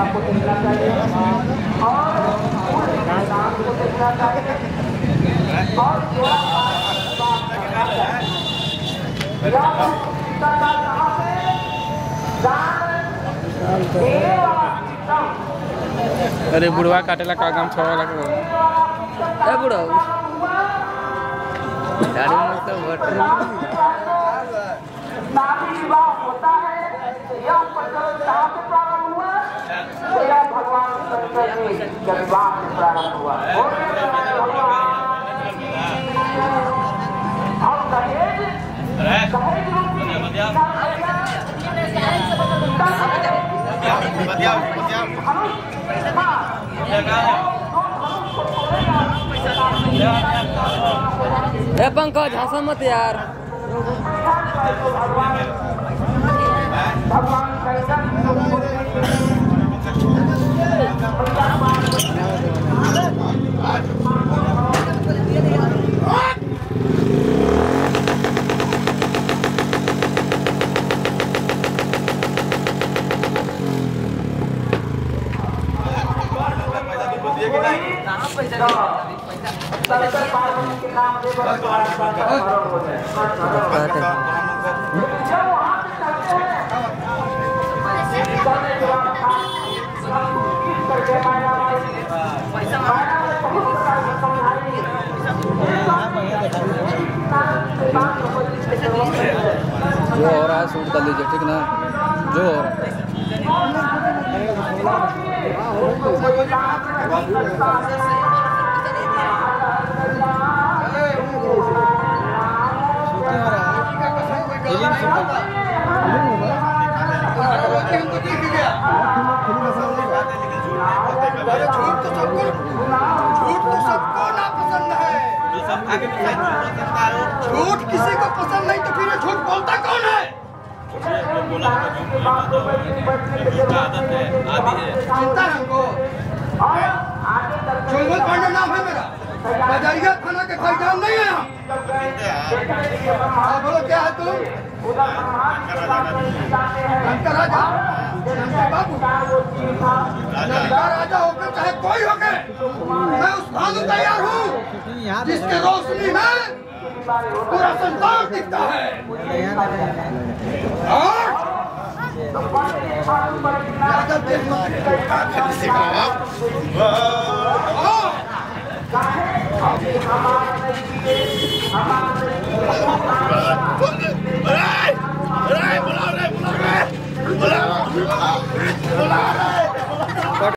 आपको देखना चाहिए और को देखना चाहिए और अरे बुढ़वा काटेला का काम छवा लग। ए बुढ़ो दाढ़ी में तो वट शादी विवाह होता है यह प्रचलन कहाँ से प्रारंभ हुआ यह भगवान शंकर जब विवाह से प्रारंभ हुआ और पंकज, हंसा यार। भगवान बड़ा समारोह हो। जो हो रहा है सूट कर लीजिए ठीक ना जो हो रहा है झूठ किसी को पसंद नहीं तो फिर ये झूठ बोलता कौन है? चिंता हमको? चुलबुल पांडे नाम है मेरा। बजारिया थाना के भाईजान नहीं है हम बोलो, क्या है तुम? शंकर राजा। शंकर बाबू शंकर राजा होकर चाहे कोई होकर मैं उस भानु तैयार हूँ, जिसके रोशनी में पूरा संसार दिखता है। और और